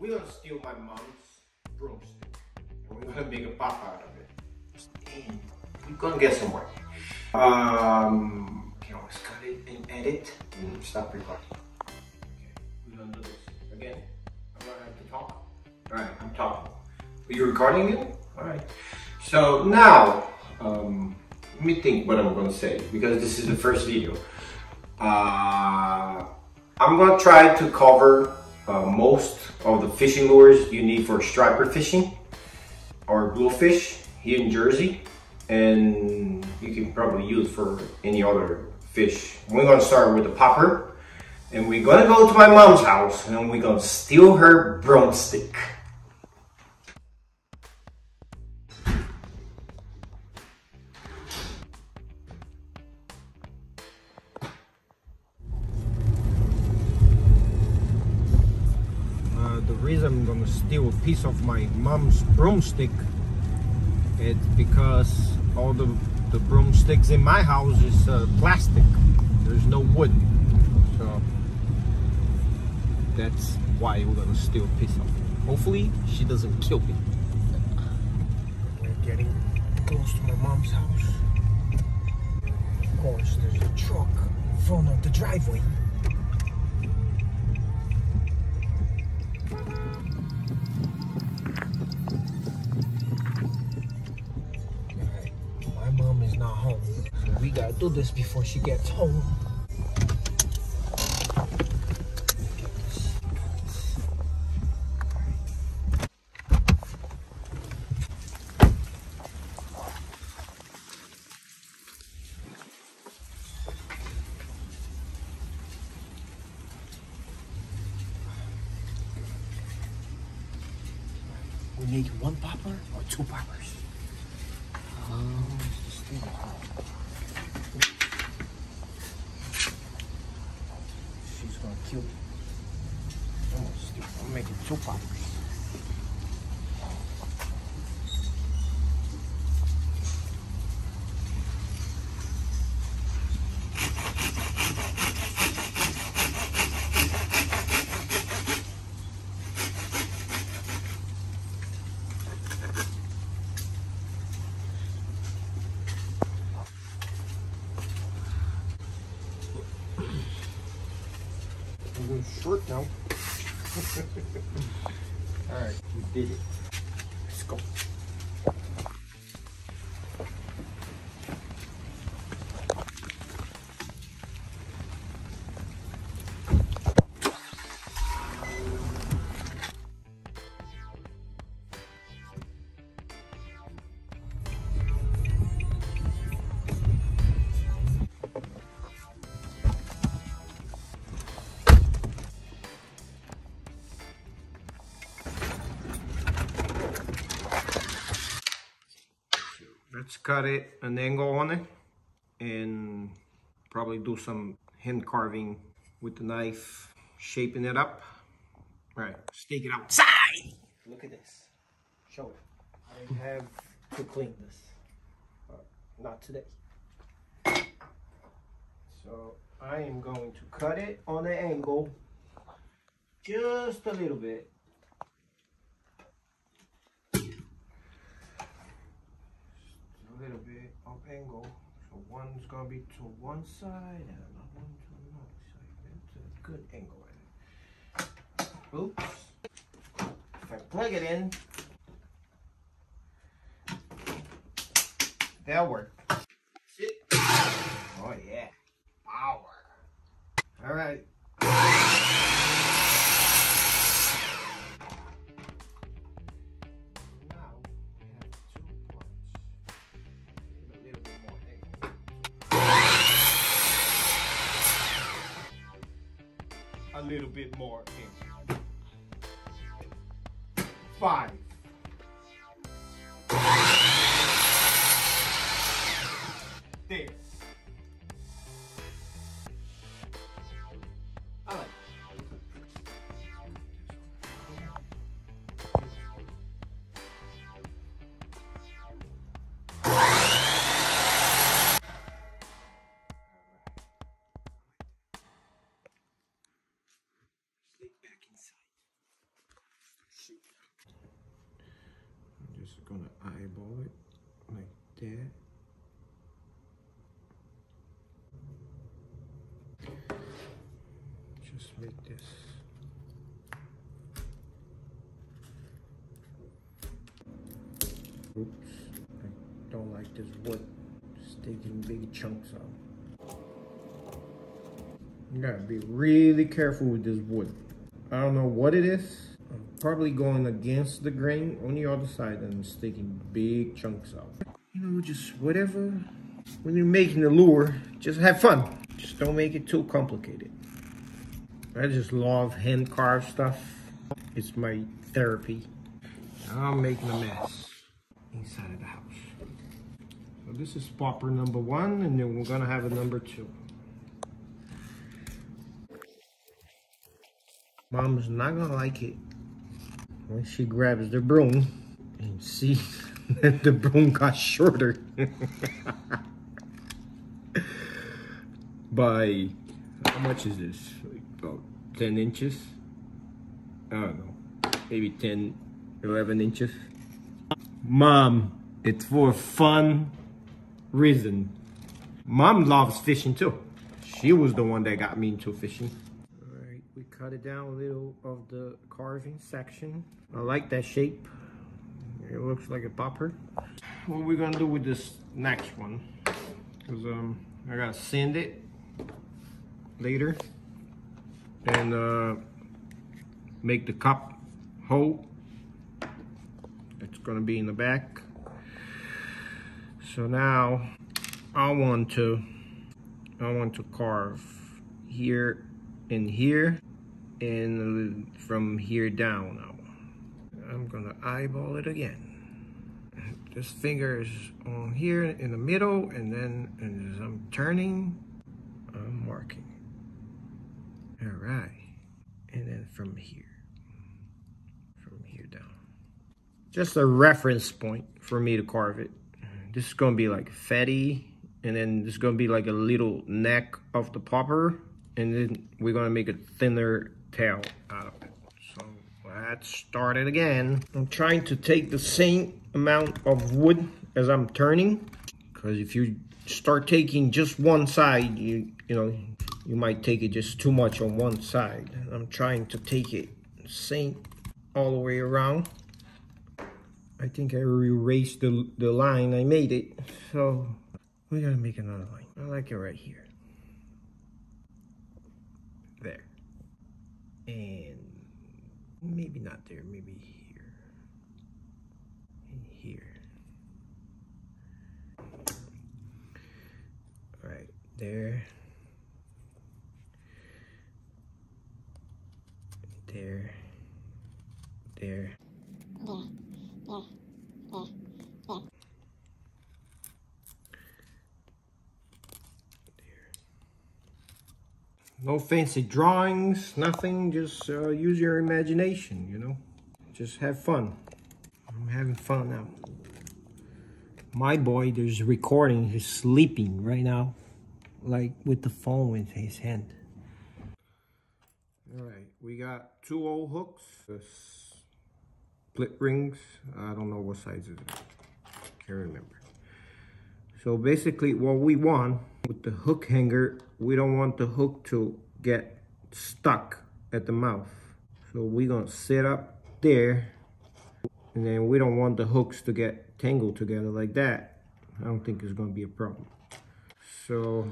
we're gonna steal my mom's broomstick and we're gonna make a pop out of it. And we're gonna get somewhere. Um, can always cut it and edit and stop recording. Okay, we're gonna do this again. I'm gonna have to talk. All right, I'm talking. Are you recording it? All right. So now, um, let me think what I'm gonna say because this is the first video. Uh, I'm gonna try to cover uh, most of the fishing lures you need for striper fishing are bluefish here in Jersey and you can probably use for any other fish. We're gonna start with the popper and we're gonna go to my mom's house and we're gonna steal her broomstick. Piece of my mom's broomstick it's because all the, the broomsticks in my house is uh, plastic. There's no wood. So that's why we're gonna steal a piece of it. Hopefully she doesn't kill me. We're getting close to my mom's house. Of course, there's a truck in front of the driveway. Do this before she gets home. We need one popper or two poppers? Oh, it's the She's gonna kill me. I'm gonna. I'm making two poppers. Cut it an angle on it and probably do some hand carving with the knife, shaping it up. All right, stake it outside. Look at this. Show it. I have to clean this, but not today. So I am going to cut it on the angle just a little bit. Little bit of angle. So one's gonna be to one side and another one to another side. That's a good angle. Oops. If I plug it in, that'll work. Oh yeah. Power. All right. A little bit more angle. Five. There. I don't like this wood sticking big chunks out. You gotta be really careful with this wood. I don't know what it is. I'm probably going against the grain on the other side and sticking big chunks out. You know, just whatever. When you're making the lure, just have fun. Just don't make it too complicated. I just love hand carved stuff. It's my therapy. I'm making a mess inside of the house. So this is popper number one, and then we're gonna have a number two. Mom's not gonna like it when she grabs the broom and see that the broom got shorter. By how much is this? About 10 inches? I don't know. Maybe 10, 11 inches. Mom, it's for fun reason. Mom loves fishing too. She was the one that got me into fishing. All right, we cut it down a little of the carving section. I like that shape. It looks like a popper. What we're gonna do with this next one? Cause um, I gotta sand it later and uh, make the cup hole. It's gonna be in the back. So now I want to, I want to carve here and here and from here down now. I'm gonna eyeball it again. This finger is on here in the middle and then and as I'm turning, I'm marking. All right. And then from here, from here down. Just a reference point for me to carve it. This is gonna be like fatty, and then this is gonna be like a little neck of the popper, and then we're gonna make a thinner tail out of it. So let's start it again. I'm trying to take the same amount of wood as I'm turning, because if you start taking just one side, you you know, you might take it just too much on one side. I'm trying to take it same all the way around. I think I erased the, the line, I made it. So we gotta make another line. I like it right here. There. And maybe not there, maybe here. And here. All right, there. there, there. There, No fancy drawings, nothing, just uh, use your imagination, you know? Just have fun. I'm having fun now. My boy, there's recording, he's sleeping right now, like with the phone in his hand. All right, we got two old hooks, split rings. I don't know what size is it. Can't remember. So basically what we want with the hook hanger, we don't want the hook to get stuck at the mouth. So we're gonna sit up there and then we don't want the hooks to get tangled together like that. I don't think it's gonna be a problem. So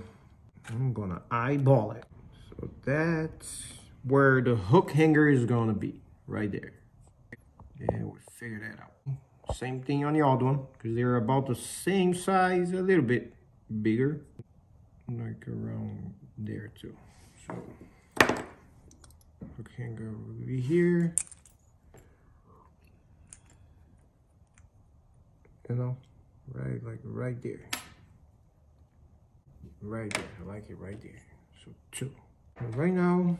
I'm gonna eyeball it. So that's where the hook hanger is gonna be, right there. And we'll figure that out. Same thing on the other one, because they're about the same size, a little bit bigger. Like around there too. So, hook hanger go be here. You know, right, like right there. Right there, I like it right there. So two. Right now,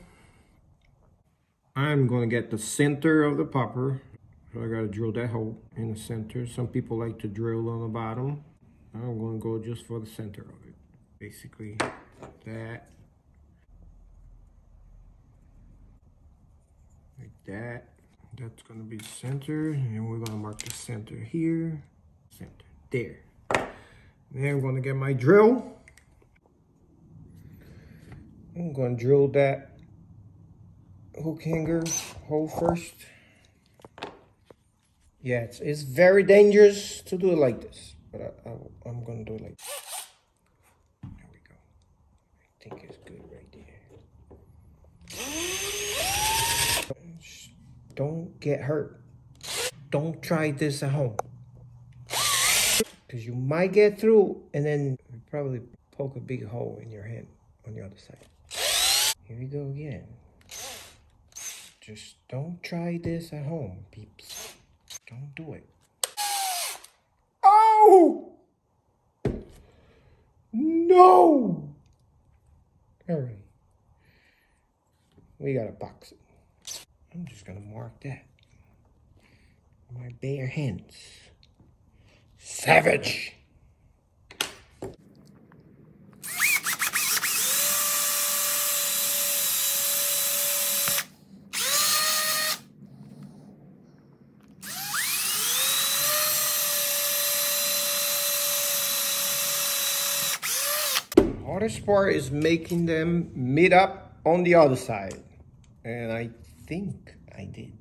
I'm to get the center of the popper. So I got to drill that hole in the center. Some people like to drill on the bottom. I'm to go just for the center of it. Basically, that. Like that. That's gonna be center, and we're gonna mark the center here. Center, there. Then I'm gonna get my drill. I'm gonna drill that hook hanger hole first. Yeah, it's, it's very dangerous to do it like this, but I, I, I'm gonna do it like this. There we go. I think it's good right there. Don't get hurt. Don't try this at home. Because you might get through and then probably poke a big hole in your hand on the other side. Here we go again. Just don't try this at home, peeps. Don't do it. Oh! No! All right. We gotta box it. I'm just gonna mark that. My bare hands. Savage! Hardest part is making them meet up on the other side. And I think I did.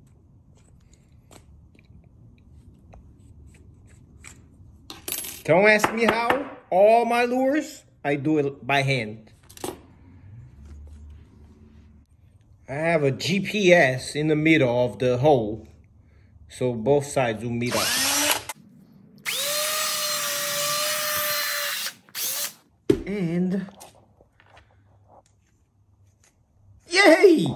Don't ask me how. All my lures, I do it by hand. I have a GPS in the middle of the hole. So both sides will meet up. And yay!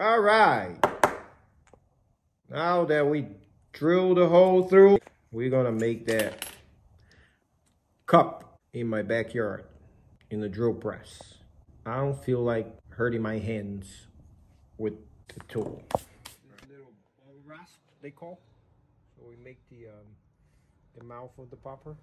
All right. Now that we drilled the hole through, we're gonna make that cup in my backyard in the drill press. I don't feel like hurting my hands with the tool. Little rasp, they call. So we make the um, the mouth of the popper.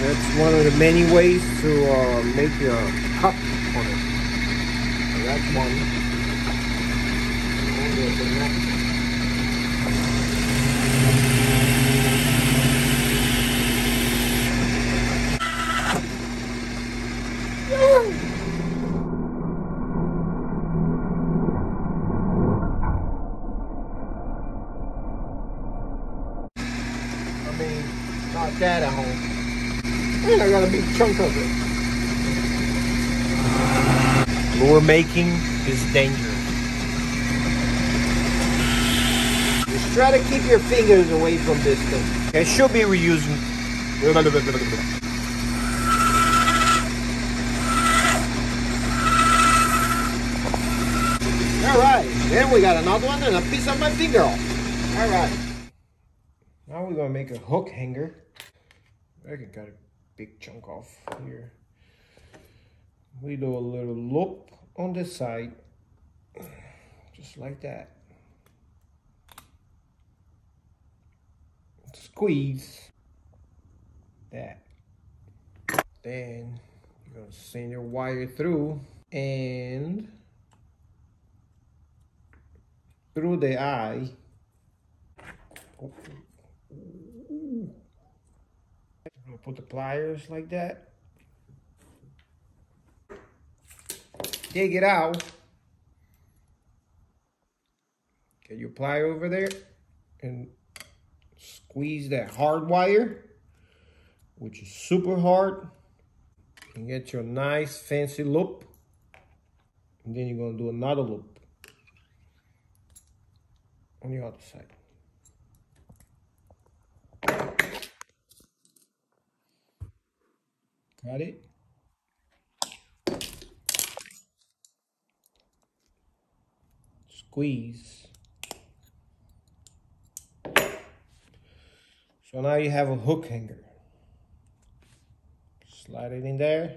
That's one of the many ways to uh, make a cup on it. That's one. And there's the next. I mean, not that at home. And I got a big chunk of it. Lure making is dangerous. Just try to keep your fingers away from this thing. It should be reusing. All right, then we got another one and a piece of my finger off. All right. Now we're gonna make a hook hanger. I can cut a big chunk off here. We do a little loop on this side, just like that. Squeeze that. Then you're gonna send your wire through and through the eye. Oh. Put the pliers like that. Dig it out. Get your plier over there and squeeze that hard wire, which is super hard. and get your nice fancy loop. And then you're gonna do another loop on the other side. It? Squeeze. So now you have a hook hanger. Slide it in there.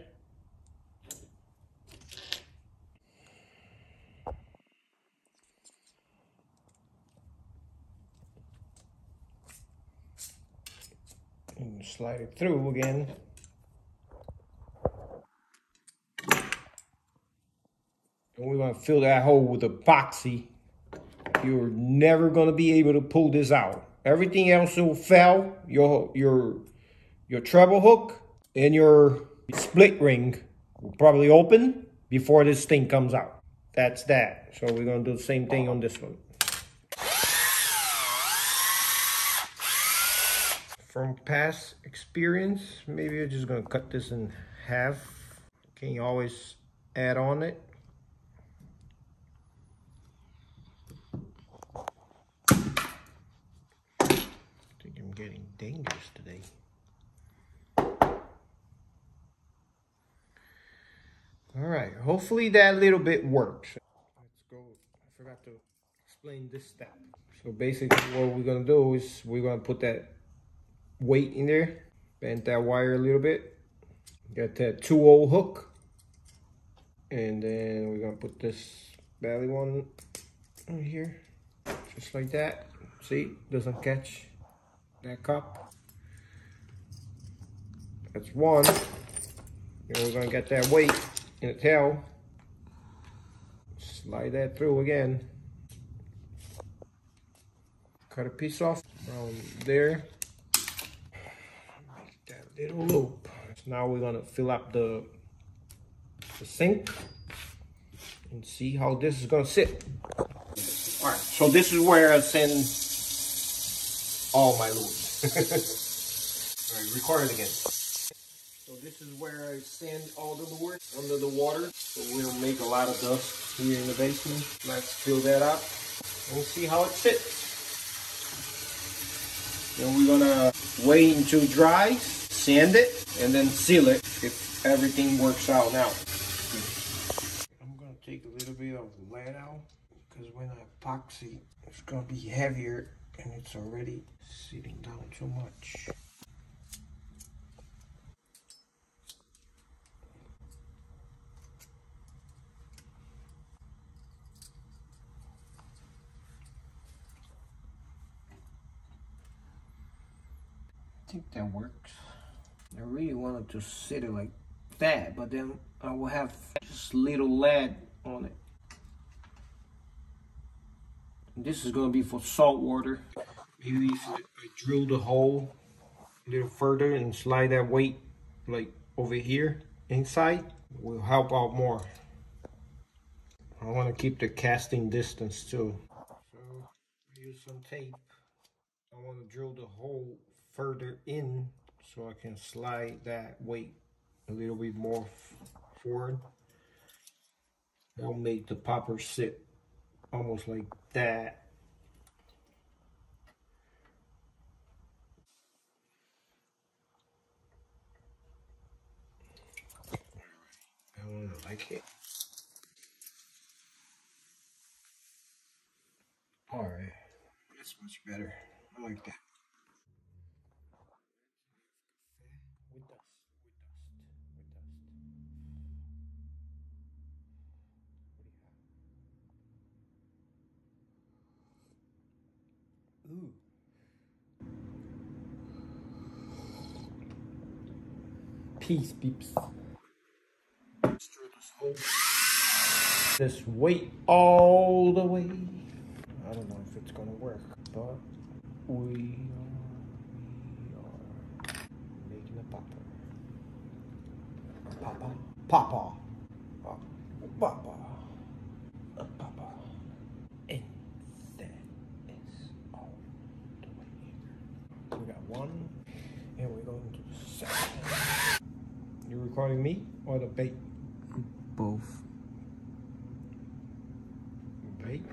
And slide it through again. And we're gonna fill that hole with epoxy. You're never gonna be able to pull this out. Everything else will fail. Your your your treble hook and your split ring will probably open before this thing comes out. That's that. So we're gonna do the same thing on this one. From past experience, maybe I'm just gonna cut this in half. Can you always add on it? getting dangerous today. All right, hopefully that little bit works. Let's go, I forgot to explain this step. So basically what we're gonna do is we're gonna put that weight in there, bend that wire a little bit, get that 2-0 hook, and then we're gonna put this belly one right here, just like that. See, doesn't catch that cup. That's one. We're gonna get that weight in the tail. Slide that through again. Cut a piece off from there. Make that little loop. So now we're gonna fill up the, the sink and see how this is gonna sit. All right, so this is where I send all my lures. all right, record it again. So this is where I sand all the lures under the water. So we'll make a lot of dust here in the basement. Let's fill that up and see how it fits. Then we're gonna wait until dry, sand it, and then seal it if everything works out now. I'm gonna take a little bit of lead out because when I epoxy, it's gonna be heavier and it's already sitting down too much. I think that works. I really wanted to sit it like that, but then I will have just little lead on it. This is gonna be for salt water. Maybe if I drill the hole a little further and slide that weight like over here inside, will help out more. I wanna keep the casting distance too. So use some tape. I wanna drill the hole further in so I can slide that weight a little bit more forward. That'll make the popper sit almost like that. I don't know, like it. All right, that's much better. I like that. With dust, with dust, with dust. Ooh. Peace, peeps. This weight all the way. I don't know if it's gonna work, but we are, we are making a popper. Papa, papa, papa, papa, a papa. And that is all the way here. We got one, and we're going to the second. You recording? Me or the bait? Both. Bait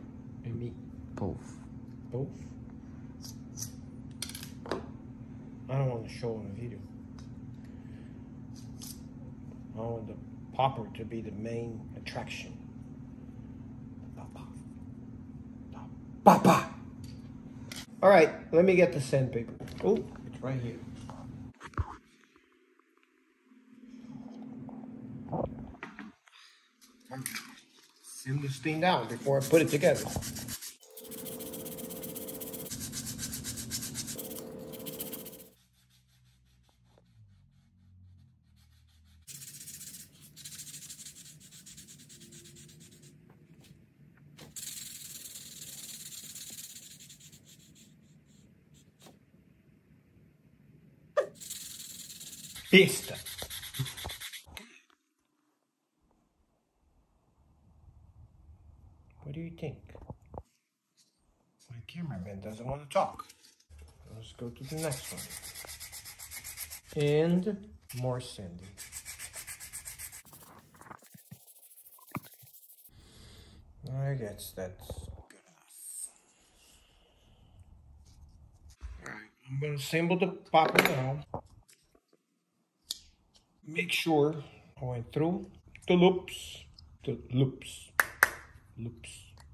and me. Both. Both? I don't want to show on the video. I want the popper to be the main attraction. Papa. Papa. All right, let me get the sandpaper. Oh, it's right here. This thing down before I put it together. Pista. What do you think? My cameraman to. Let's go to the next one. And more sanding. I guess that's good enough. Alright, I'm gonna assemble the popper now. Make sure I went through the loops, the loops, loops,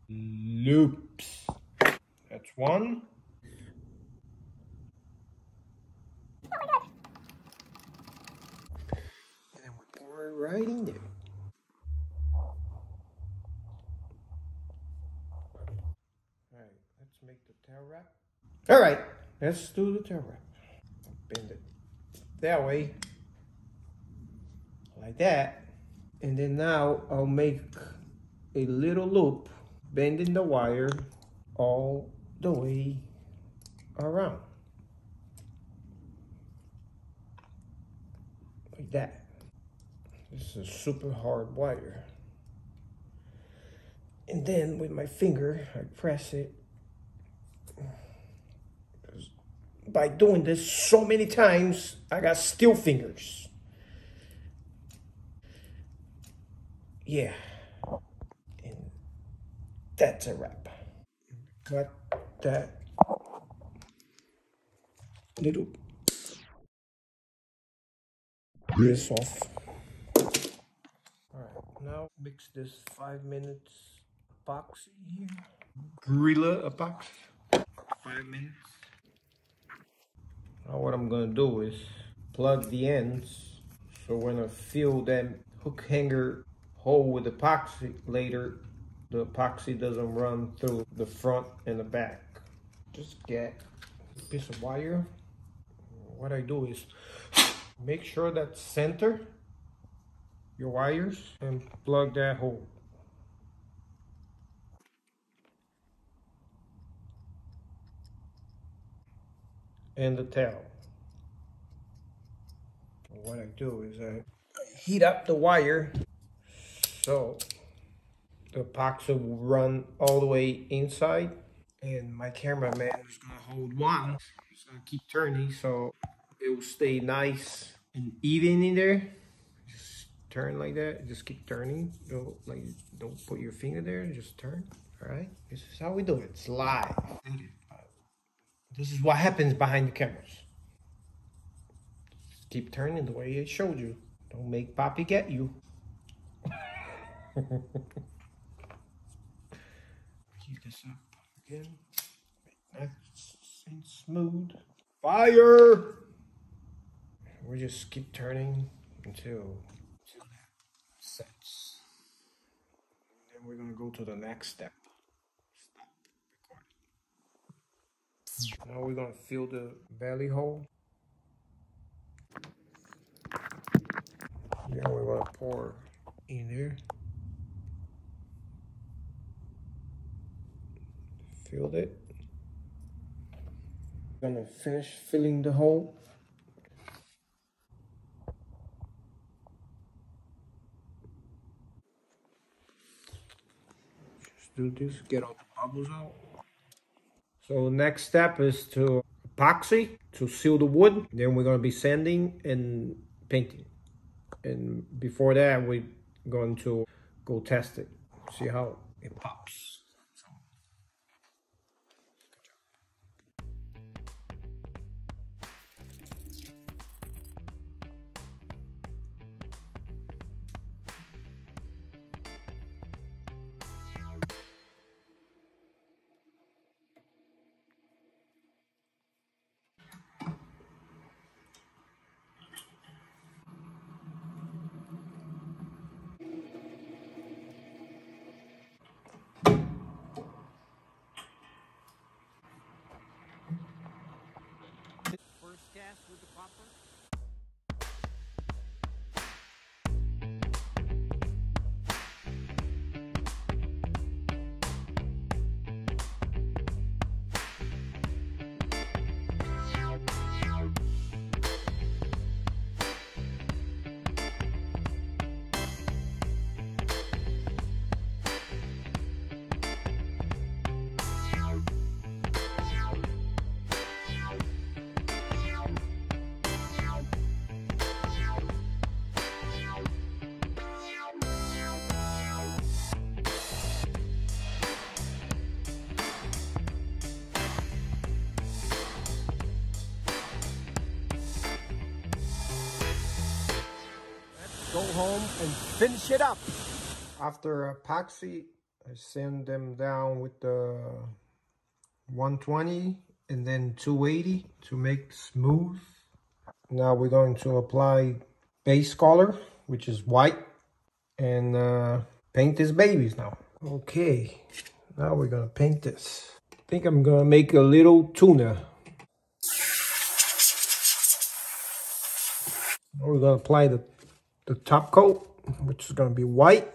loops. That's one. And then we pour it right in there. Alright, let's make the tail wrap. Alright, let's do the tail wrap. Bend it that way, like that. And then now I'll make a little loop, bending the wire all the way around. Like that. This is a super hard wire. And then with my finger, I press it. By doing this so many times, I got steel fingers. Yeah. And that's a wrap. Cut that little this off. Alright, now mix this five minutes epoxy here. Gorilla epoxy. Five minutes. Now what I'm gonna do is plug the ends so when I fill that hook hanger hole with epoxy later, the epoxy doesn't run through the front and the back. Just get a piece of wire. What I do is make sure that center your wires and plug that hole. And the tail. What I do is I heat up the wire so the epoxy will run all the way inside and my cameraman is gonna hold one. It's gonna keep turning so it will stay nice and even in there. Turn like that. Just keep turning. Don't like don't put your finger there. Just turn. All right. This is how we do it. It's live. This is what happens behind the cameras. Just keep turning the way I showed you. Don't make Poppy get you. Keep this up again. Make nice and smooth. Fire! We just keep turning until that sets. And then we're gonna go to the next step. Now we're gonna fill the belly hole. Then we're gonna pour in there. Filled it. Gonna finish filling the hole. Do this, get all the bubbles out. So next step is to epoxy to seal the wood. Then we're gonna be sanding and painting. And before that, we're going to go test it, see how it pops. Go home and finish it up. After epoxy, I send them down with the 120 and then 280 to make smooth. Now we're going to apply base color, which is white, and uh, paint these babies now. Okay, now we're gonna paint this. I think I'm gonna make a little tuna. Now We're gonna apply the the top coat, which is going to be white.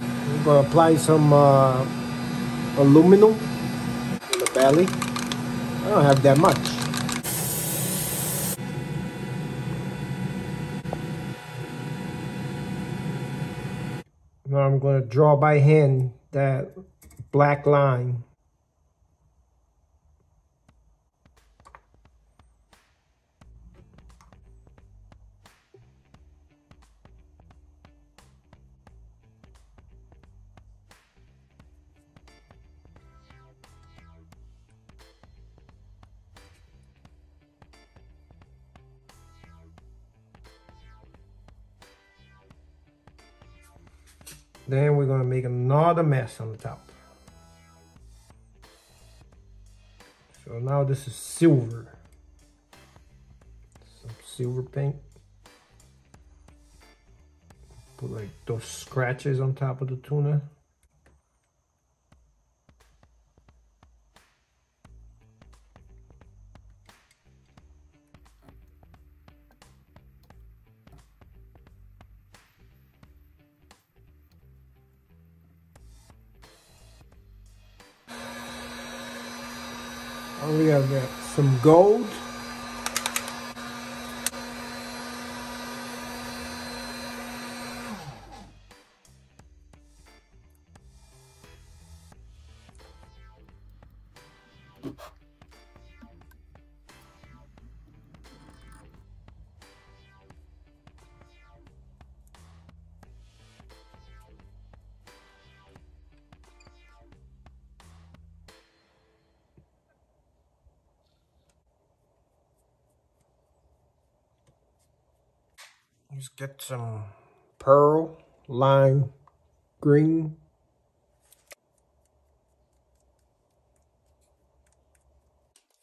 I'm going to apply some uh, aluminum in the belly. I don't have that much. Now I'm going to draw by hand that black line. Then we're gonna make another mess on the top. So now this is silver. Some silver paint. Put like those scratches on top of the tuna. Just get some pearl, lime, green.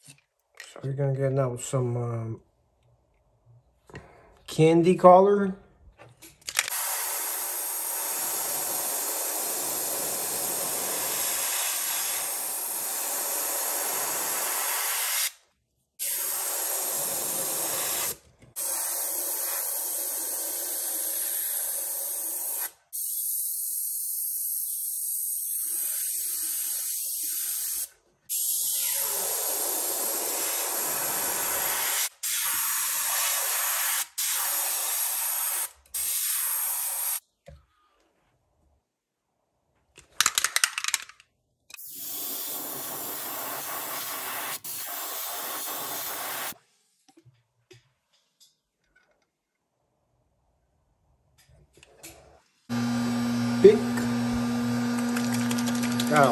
So we're gonna get now some um, candy color.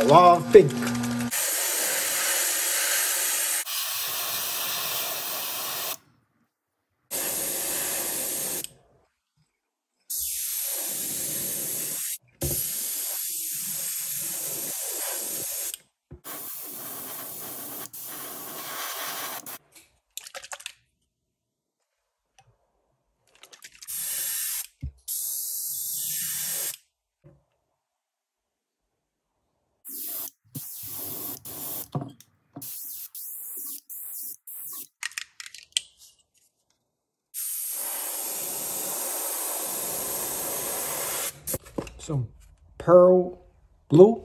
Got a some pearl blue.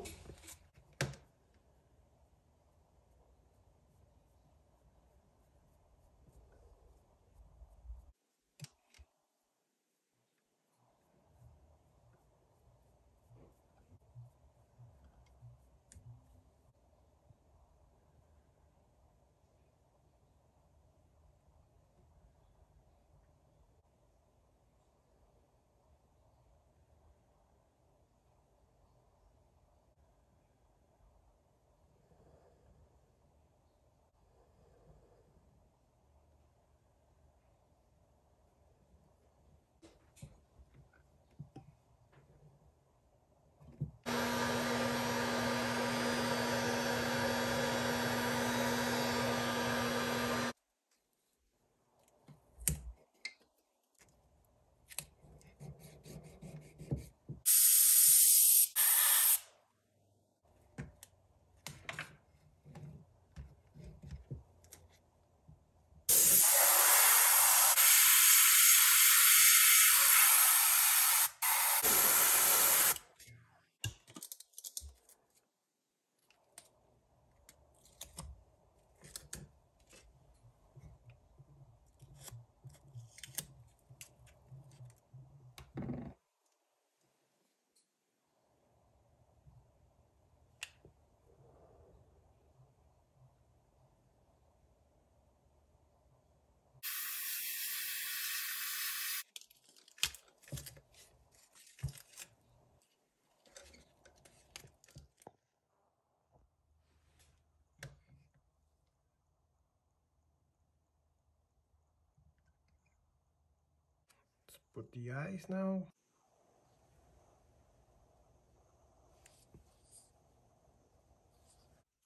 Put the eyes now.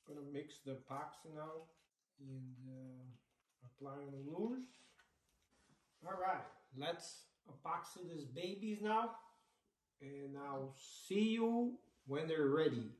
Gonna mix the epoxy now and uh, applying the lures. All right, let's epoxy these babies now and I'll see you when they're ready.